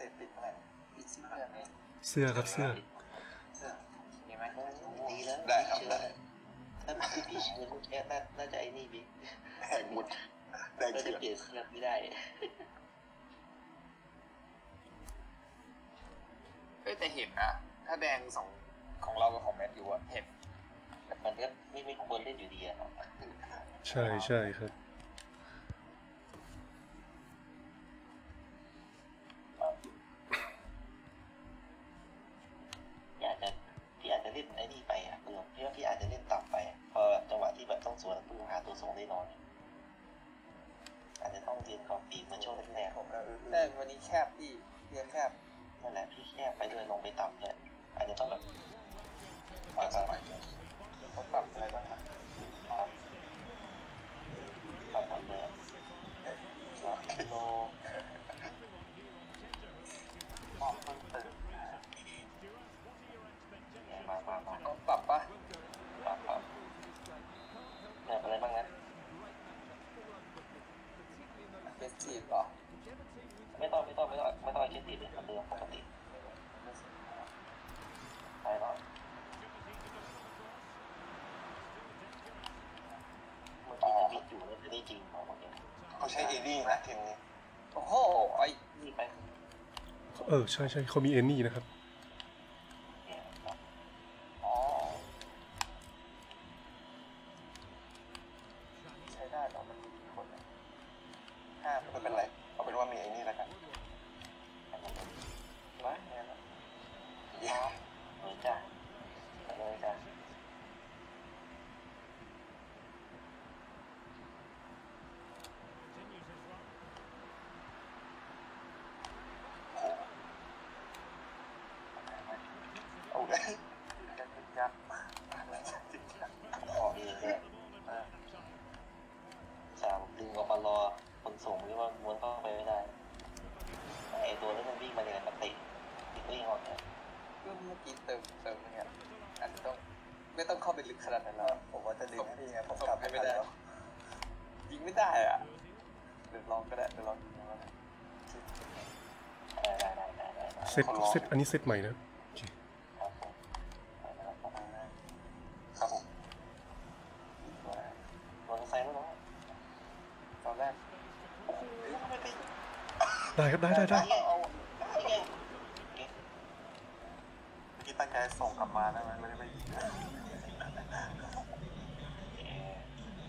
ติดเมื่อไหร่ปิดเสื้อไหมเสื้อครับเสื้อเสื้อเห็นไหมดีแล้วได้ครับได้ถ้าพี่พี่เชิญเมื่อกี้น่าน่าจะไอ้นี่บิ๊กแหกหมุดแดงก็เถื่จะอนเปลี่ยนเสื้อไม่ได้เฮ้ยแต่เห็นนะถ้าแดงสองของเรากับของแมทอยู่อะเห็นแต่มันก็ไม่ไม่ควรเล่นอยู่ดีอะเนาะใช่ใช่ครับ จะเล่นไอ้นี่ไปอะเออพี่ว่าพี่อาจจะเล่นต่ำไป พอแบบจังหวะที่แบบต้องสวนปืนหาตัวทรงได้น้อยอาจจะต้องเรียนกอบปีกมาช่วงแรกๆผมก็เออแต่วันนี้แคบพี่เรียนแคบนั่นแหละพี่แค่ไปด้วยลงไปต่ำเลยอาจจะต้องแบบมาสมัยเขาปรับอะไรบ้างครับต่ำหมดเลยโล มองเพิ่มเติม มามามา ต้องปรับปะ ปรับปรับแบบอะไรบ้างนะ เฟสทีฟ หรอไม่ต้องไม่ต้องไม่ต้องไม่ต้องคิดติดเลยมันเดิมปกติใช่หรอเมื่อกี้จะบิดอยู่แล้วจะได้จริงเปล่าเมื่อกี้เขาใช้เอรี่นะทีมนี้โอ้โหไอ้นี่ไป เออ ใช่ใช่เขามีเอนนี่นะครับ เนี่ย อ๋อใช้ได้แต่มันมีกี่คนอะห้า ไม่เป็นไรเอาเป็นว่ามีไอ้นี่แล้วกัน วะเนี่ยนะ เย้ เลยจ้าเลยจ้า อาเลยจะติดยับออเองเลยสามดึงออกมารอคนส่งหรือว่าม้วนเข้าไปไม่ได้ไอตัวนั้นมันวิ่งมาอย่างปกติติดวิ่งออกเนี่ยก็เมื่อกี้เติมเติมเนี่ยอาจจะต้องไม่ต้องเข้าไปลึกขนาดนั้นแล้วผมว่าจะดึงให้พี่ไงผมกลับให้ไม่ไม่ได้ยิงไม่ได้อะเดี๋ยวลองก็ได้เดี๋ยวลองยิงแล้วนะได้ได้ได้ได้ได้เซตเซตอันนี้เซตใหม่นะ ครับผมได้แล้วครับ ครับผม มอเตอร์ไซค์แล้วเนาะ ตอนแรกได้ครับได้ได้ได้เอาเอานี่ไงเมื่อกี้ตั้งใจส่งกลับมาได้ไหมไม่ได้ไปยิงนะ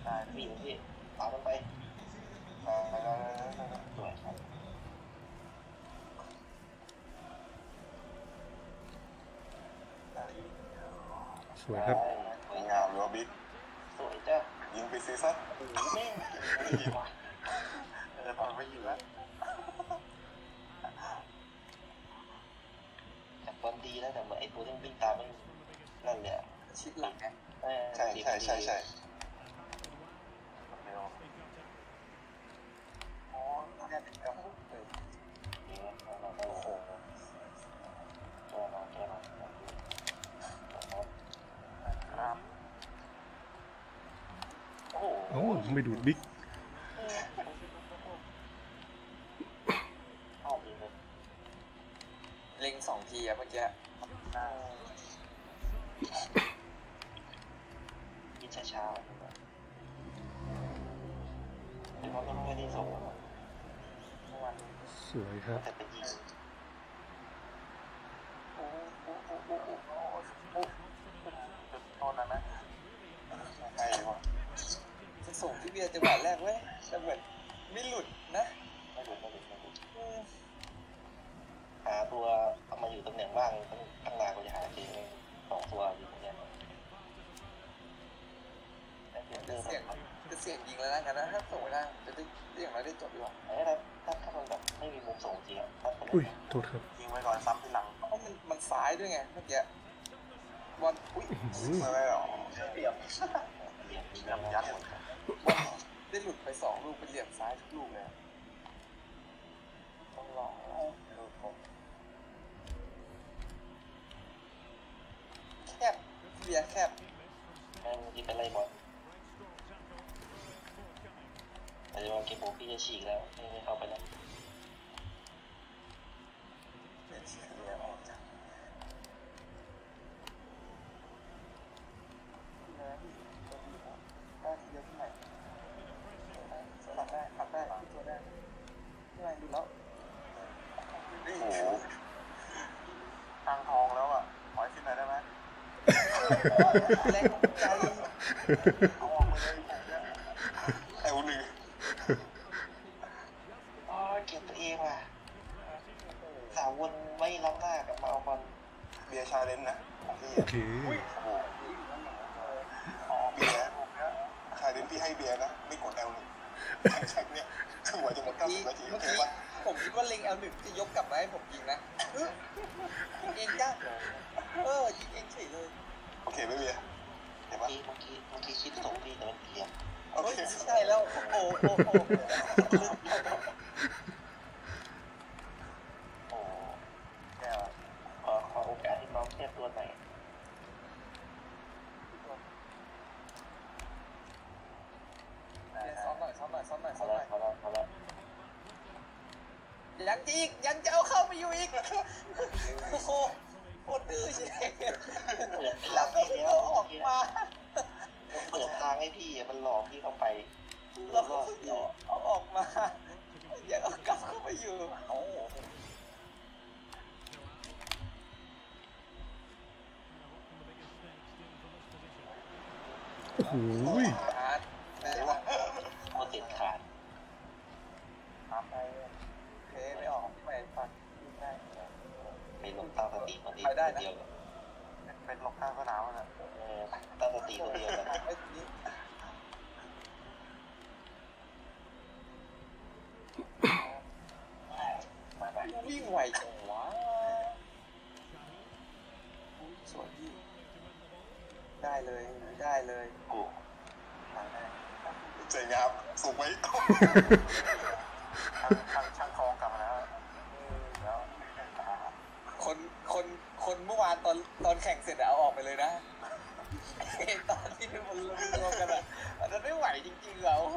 ได้วิ่งพี่ตามมันไปอ่าแล้วแล้วแล้วแล้วสวยครับสวยครับสวยงามเลยบิ๊กสวยจ้ายิงไปซีซั่นโอ้โหแม่ง แล้วจากบอลดีแล้วแต่เหมือนไอ้ตัวที่มันวิ่งตามมันนั่นเนี่ยชิดหลังไงเออใช่ใช่ใช่ใช่เร็วอ๋อเนี่ยเป็นกับเออดีนะเราโอ้โหแก้มาแก้มาครับโอ้โหเอ้าไม่ดูดบิ๊ก เข้าดีเลย เล็งสองทีอะเมื่อกี้กินช้าๆแต่เขาก็ไม่ได้ส่งเมื่อวานสวยครับ แต่ไปยิงโอ้โอ้โอ้โอ้โอ้โอ้โอ้โทษนะนะใช่ดีกว่าจะส่งที่เบียร์จังหวะแรกเว้ยแต่เหมือนไม่หลุดนะไม่หลุดไม่หลุดไม่หลุดอืมหา ตัวเอามาอยู่ตำแหน่งว่างตั้งตั้งนานกว่าจะหาเจอสองตัวอยู่ตรงเนี้ยแต่เดี๋ยวจะเรื่องเสี่ยงมันจะเสี่ยงยิงแล้วนะกันนะถ้าส่งไม่ได้จะได้ได้อย่างไรได้จบดีกว่าเอ้ยถ้าถ้าถ้ามันแบบไม่มีมุมส่งจริงอะถ้าเป็นอุ้ยโทษครับยิงไว้ก่อนซ้ำทีหลังเพราะมันมันซ้ายด้วยไงเมื่อกี้บอลอุ้ยอื้อหือไม่ไม่หรอกเปรียบเหลี่ยมเหลี่ยมยัดหมดได้หลุดไปสองลูกเป็นเหลี่ยมซ้ายทุกลูกเลยอะต้องลองแล้วลูกผมแค บเบียร์แคบแม่งยีเป็นไรบอลแต่จะว่าเกมโบพี่จะฉีกแล้วไม่ไม่เข้าไปแล้ว ทางทองแล้วอะขอให้สิ้นหน่อยได้ไหม แรงใจเอาออกมาเลยผมเนี่ยเอวหนึ่งอ๋อเก็บตัวเองว่ะสาววนไม่ล้ำหน้ากับมาเอาบอลเบียร์ชาเลนจ์นะของพี่โออะเคโอ้โหอ๋อเบียร์ชาเลนจ์พี่ให้เบียร์นะไม่กดแอลหนึ่งแช็คเนี่ยคือหัวจะหมดเก้าเมื่อสิกี้บนาทีโอเมื่อเคกี้ป่ะผมคิดว่าเล็ง L1 จะยกกลับมาให้ผมยิงนะอื้อยิงเองจ้าเออยิงเองเฉยเลย โอเคไหม่เบียร์เห็นเมื่อปะกี้เมื่อกี้เมื่อกี้คิดส่งพี่แต่มันเอียงโอเฮ้ยเค ใช่แล้ว โอ้โหโอ้โห โอ้แก้วขอขอโอกาสให้น้องแก้ตัวหน่อย ซ้อมหน่อยซ้อมหน่อยซ้อมหน่อยซ้ เขา อมห ละ น่อย เขาละเขาละ ยังจะอีกยังจะเอาเข้าไปอยู่อีกโอ้โหโคตรดื้อใช่ไหม เปิด แล้ ทาว ง ก็ ให้ ไม่ แล้ว เอาออกมา เปิดทางให้ พี่มันหลอกพี่เข้าไปแล้วก็เอาออกมายังเอากลับเข้าไปอยู่โอ้โหโอ้โหอาร์ตไม่ได้ว่าโคตรเด็ดขาดทำไปเพไม่ออกไม่ฟันได้ไปลงตั้งสติคนเดียวไปได้นะเดียวเป็นลงข้างสนามนะเออตั้งสติคนเดียวกันไม่นี้ มา ไวจังวะสวยพี่ได้เลยได้เลยโกูทางได้ใจงามสูงไว้ช่างช่างช่างทองกลับมาแล้วแล้วคนคนคนเมื่อวานตอนตอนแข่งเสร็จอะเอาออกไปเลยนะตอนที่มันรวมกันอะอันนั้นไม่ไหวจริงๆอะโอ้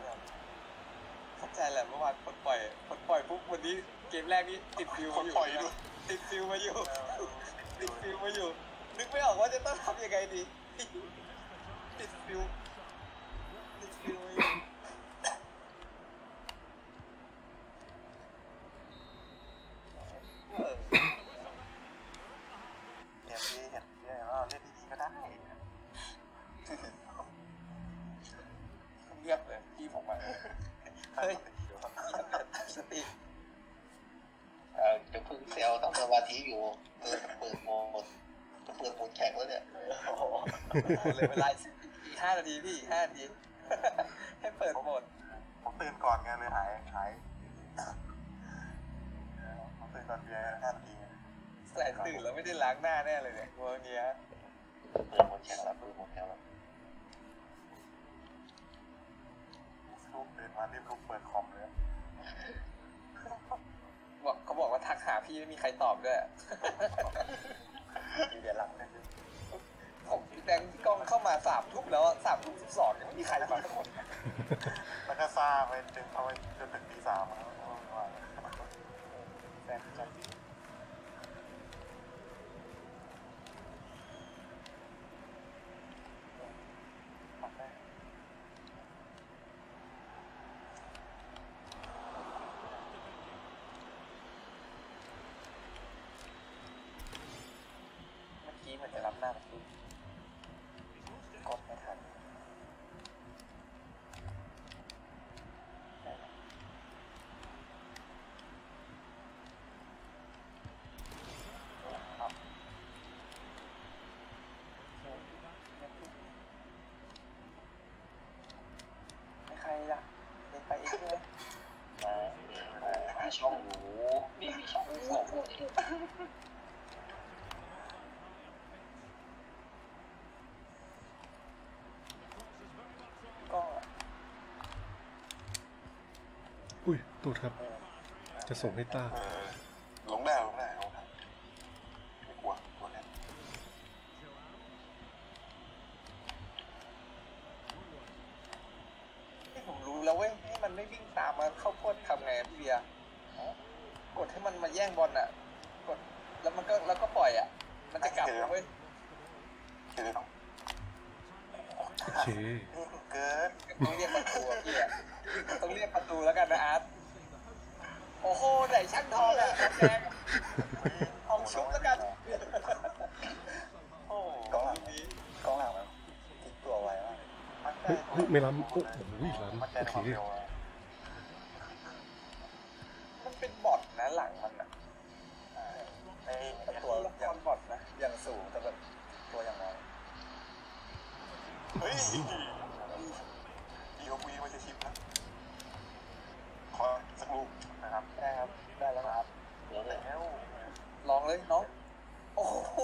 โหน่าจะแบบเข้าใจแหละเมื่อวานคนปล่อยคนปล่อยปุ๊บวันนี้เกมแรกนี่ติดฟิวคนมาอยู่ปล่อยด้วยติดฟิวมาอยู่ติดฟิวมาอยู่ นึกไม่ออกว่าจะต้องทำยังไงดีติดฟิวติดฟิวมาอยู่ เออ เนี่ยพี่เห็นเนี่ยว่าเล่นดีๆก็ได้ เงียบเลยพี่ ผมอะเฮ้ยสติเออจะพึ่งเซลต้องสมาธิอยู่เปิดเปิดโหมดจะเปิดโหมดแข่งแล้วเนี่ยโอ้โหเลยเวลาอีกห้านาทีพี่อีกห้านาทีให้เปิดโหมดผมตื่นก่อนไงเลยหายหายผมตื่นก่อนเบียร์ห้านาทีใส่ตื่นแล้วไม่ได้ล้างหน้าแน่เลยเนี่ยวันนี้เปิดโหมดแข่งแล้วเปิดโหมดแข่งแล้ว รีบลุกเปิดคอมเลยบอกเขาบอกว่าทักหาพี่ไม่มีใครตอบด้วยมีเบียร์หลังเนี่ยผมแดงพี่กล้องเข้ามาสามทุ่มแล้วสามทุ่มสิบสองยังไม่มีใครมาสักคนแล้วก็ซาไปถึงเอาไปจนถึงตีสามแล้วว่าแฟนจัดเมื่อกี้มันจะรับหน้าประตูกดไม่ทัน ไม่ใครล่ะเดินไปเองใช่ไหม มามีช่อง ไม่มีช่องหูสองคนก็อุ้ยตูดครับ จะส่งให้ต้า เกิดต้องเรียกประตูพี่ต้องเรียกประตูแล้วกันนะอาร์ตโอ้โหไหนช่างทองอะแจงเอาชุบแล้วกันกอ้โหลูกนี้กองหลังมันติดตัวไว้มากเฮ้ยไม่ล้ำโอ้โหล้ำโอเค เฮ้ยดีกว่าคุยมันจะชิปนะขอสักลูกนะครับได้ครับ ได้แล้วครับเดี๋ยวเลยแล้วลองเลยน้อง โอ้โห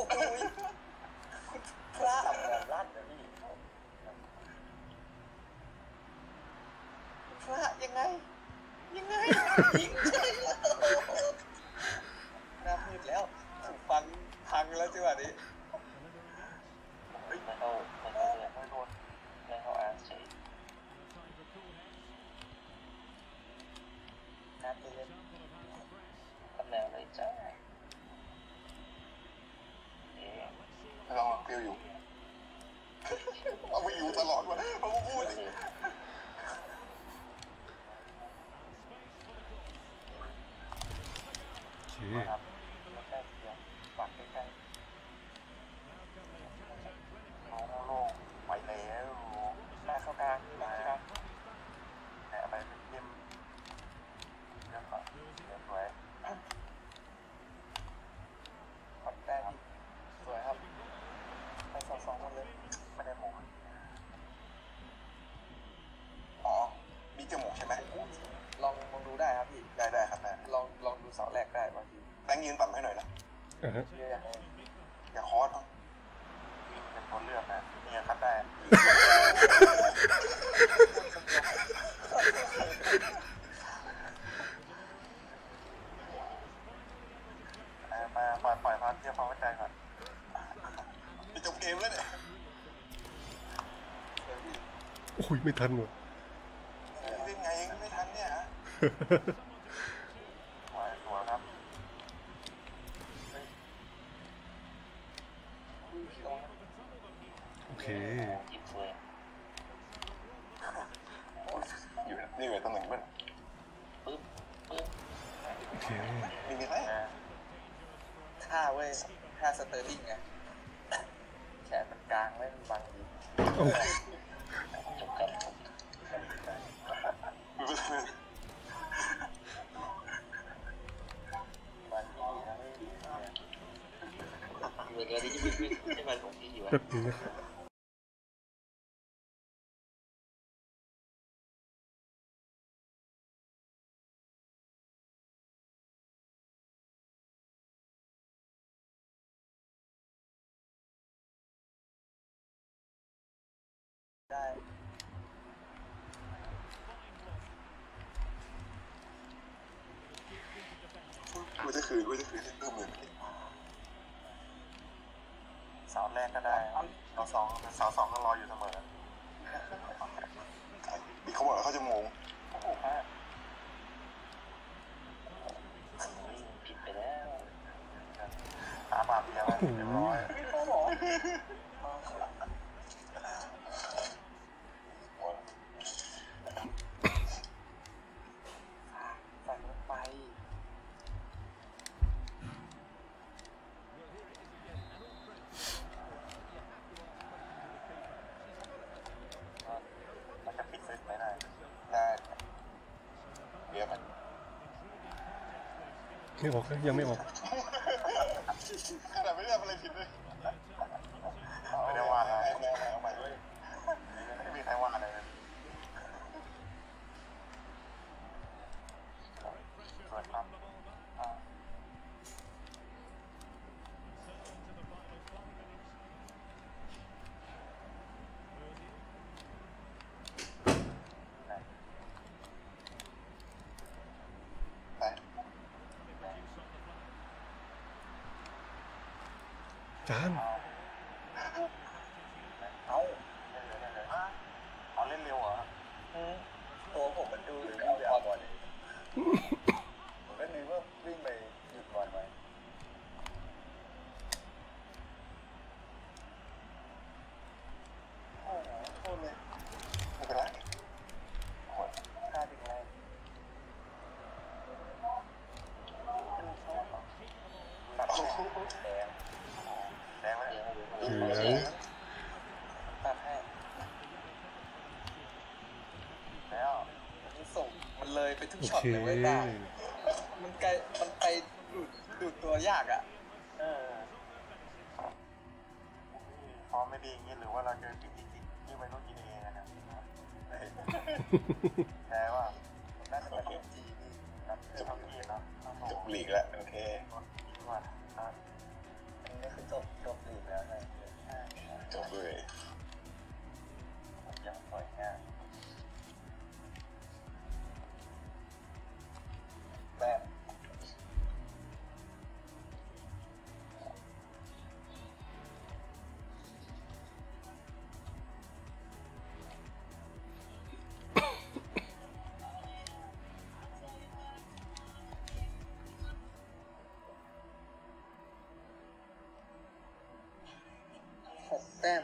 พระทำงานลาดเดี๋ยวพี่พระยังไง ยังไงยิงใช่หน้ามืดแล้วถูกฟันพังแล้วจังหวะนี้ ไม่เข้าไม่เข้าเลย ไม่โดน ไม่เข้าอาร์เฉย นัดเล่น ตำแหน่งเลยจ้าเอ๊ะ เราเกลียวอยู่ เอาไปอยู่ตลอดวะเอามาพูดเลดิยโอเคครับใกล้เคียงปักใกล้ๆเอาโล่งไปแล้วหน้าเข้ากลางหน้าเข้ากลางแหนไปเยี่ยมเรื่องก่อนเรื่องสวย ผ่อนได้พี่สวยครับ ไปสองสองกันเลย ไม่ได้หมกอ๋อ มีจมูกใช่ไหม ลองลองดูได้ครับพี่ ได้ได้ครับได้ ลองลองดูเสาแรกได้บางที แบงค์ ยืนต่ำให้หน่อยนะอ่าฮะเชื่ออย่างไรอย่าคอสเนาะเป็นคนเลือกนะเนี่ยคัดได้มาปล่อยปล่อยพักเทียบความเข้าใจก่อนจะจบเกมแล้วเนี่ยเดี๋ยวพี่โอ้ยไม่ทันว่ะ เล่นไงยังไม่ทันเนี่ยฮะสวยสวยครับ อุ้ยพี่ลอง โอเค ยิบสวย อยู่นี่อยู่ตำแหน่งเบิ้ลปึ๊บปึ๊บโอเคมีมีไหมท่าเว้ยท่าสเตอร์ลิงไงแขนมันกลางไว้มันบังดีโอ้จบกันมีเบิ้ลมันดีนะไม่ดีเวลาที่จะวิ่งวิ่งให้มันของพี่อยู่อะแป๊บนึงนะครับ ได้กูจะคืนกูจะคืนเล่นเพิ่มเลยเสาแรกก็ได้เสาสองเสาสองก็รออยู่เสมอดีเขาบอกว่าเขาจะโมงโอ้โหมากวิ่งผิดไปแล้วตาบาดเดียวเรียบร้อย พี่เขาบอกใส่ลงไป มันจะปิดเซตไม่ได้ ได้เดี๋ยวมัน ไม่ออกนะยังไม่ออก ขนาดไม่ได้ทำอะไรผิดเลยไม่ได้ว่าอะไรเอาใหม่เอาใหม่เลยไม่มีใครว่าอะไรเลยสวยครับอ่า ไป จานเอาเร็วเร็วเอาเล่นเร็วเหรอตัวผมมันดูหรือวิ่งไปเอาบอลผมก็นึกว่าวิ่งไปหยุดบอลไว้โอ้โหโทษเลยไม่เป็นไรโอ้ย ท่าถึงแรง เลยไป ทุกโอช็อตเคเลยเว้ยได้มันไกลมันไปดูดดูดตัวยากอะเออพร้อมไม่ดีอย่างนี้หรือว่าเราจะกินจริงๆที่ไปรุ่นกินเองอะนะแพ้ว่าน่าจะเป็นทีมครับจบทีมนะจบลีกแล้วโอเคคิดว่าอ่าอันนี้คือจบจบลีกแล้วนะจ หกแต้ม